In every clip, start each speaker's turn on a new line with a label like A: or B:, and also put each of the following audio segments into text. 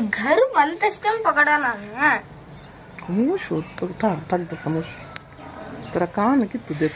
A: घर बनते स्टेम पकड़ा ना है।
B: खामोश हो तो उठा उठा तो खामोश तेरा है देख।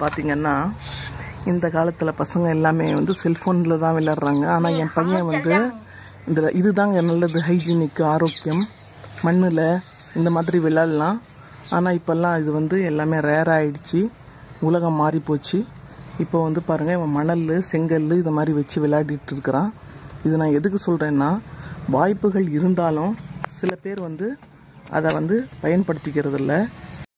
B: பார்த்தீங்கன்னா இந்த காலத்தில் பசங்க எல்லாமே வந்து செல்ஃபோனில் தான் விளையாடுறாங்க. ஆனால் என் பையன் வந்து இந்த இதுதாங்க நல்லது ஹைஜீனிக் ஆரோக்கியம். மண்ணில் இந்த மாதிரி விளையாடலாம். ஆனால் இப்போல்லாம் இது வந்து எல்லாமே ரேர் ஆயிடுச்சு. உலகம் மாறி போச்சு. இப்போ வந்து பாருங்க இவன் மணல் செங்கல் இது மாதிரி வச்சு விளையாடிட்டு இருக்கிறான். இது நான் எதுக்கு சொல்கிறேன்னா வாய்ப்புகள் இருந்தாலும் சில பேர் வந்து அதை வந்து பயன்படுத்திக்கிறது இல்லை